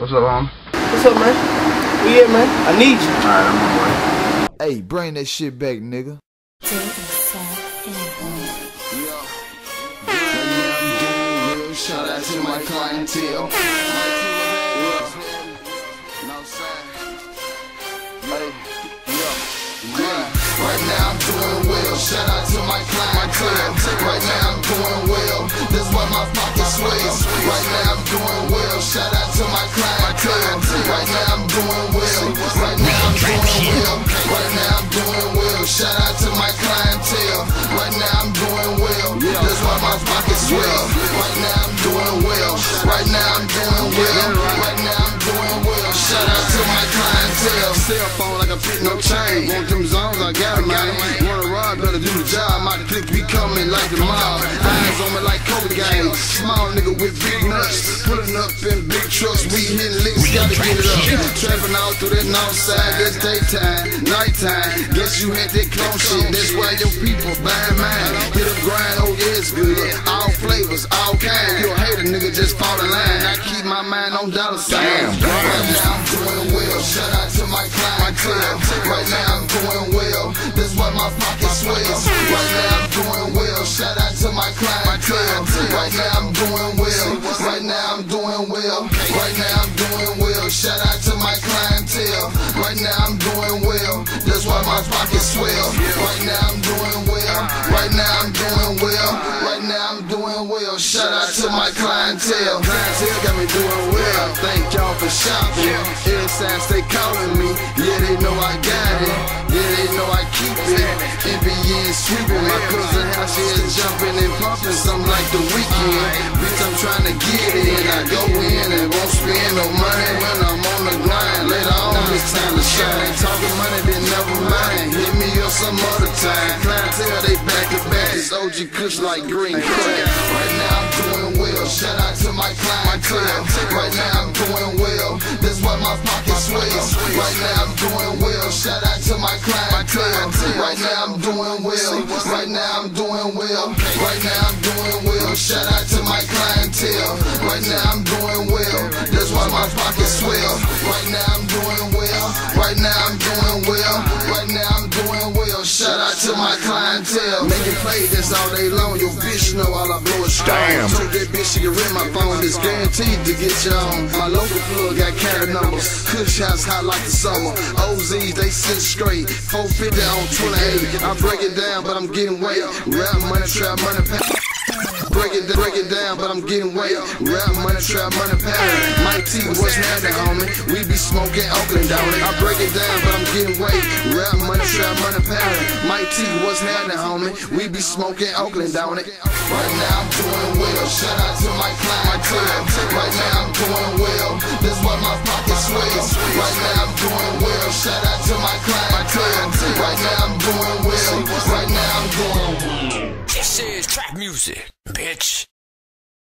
What's up, homie? What's up, man? Where you at, man? I need you. Alright, I'm on my way. Hey, bring that shit back, nigga. Shout out to my clientele. Right now I'm doing well. Shout out to my clientele. Right now I'm doing well. This why my pocket sways. Right now to my clientele. Right now I'm doing well. Right now I'm doing well. Right now I'm doing well. Shout out to my clientele. Right now I'm doing well. This why my pocket swell. Right now I'm doing well. Right now I'm doing well. Phone like a fit, no chain. Want them zones, I got got 'em, man. Wanna rob, better do the job. My click be coming like the mob. Eyes on me like Kobe gang. Small nigga with big nuts. Pulling up in big trucks. We hitting licks, gotta get it up. Trapping all through that north side. That's daytime, nighttime. Guess you had that clone shit. That's why your people buying mine. Hit a grind, oh yeah, it's good. All flavors, all kinds. You hate a hater, nigga, just fall in line. I keep my mind on dollar signs. Right now I'm doing well. This why my pocket sways. Right now I'm doing well. Shout out to my clientele. Right now I'm doing well. Right now I'm doing well. Clientele. Clientele got me doing well. Thank y'all for shopping. Time stay calling me. Yeah, they know I got it. Yeah, they know I keep it. NBA sweeping. My cousin house is jumping and pumping. Something like the weekend. Bitch, I'm trying to get in. I go in and won't spend no money when I'm on the grind. Later on, it's time to shine. Talking money, then never mind. Hit me up some other time. Clientele, they back to back. It's Kush like green crack. Right now I'm doing well. Shout out to my clientele. Right now I'm doing well. This why my pocket sways. Right now I'm doing well. Shout out to my clientele. Right now I'm doing well. Right now I'm doing well. Right now I'm doing well. Shout out to my clientele. Right now I'm doing well. That's why my pocket swell. Right now I'm doing well. Right now I'm doing well. Play, that's all day long. Your bitch know all I blow is strong. Damn. Told that bitch she can rent my phone. It's guaranteed to get you on. My local plug got carry numbers. Kush house hot like the summer. OZs, they sit straight. 450 on 28. I break it down, but I'm getting weight. Rap money, trap money. Break it, break it down, but I'm getting weight. Rap money, trap money, pattern. Mike T, what's happening, homie? We be smoking Oakland down it. I break it down, but I'm getting weight. Rap money, trap money, pattern. Mike T, what's happening, homie? We be smoking Oakland down it. Right now I'm doing well. Shout out to my clientele. Right now I'm doing well. This why my pocket sways. Right now I'm doing well. Shout out to my clientele. Trap music, bitch.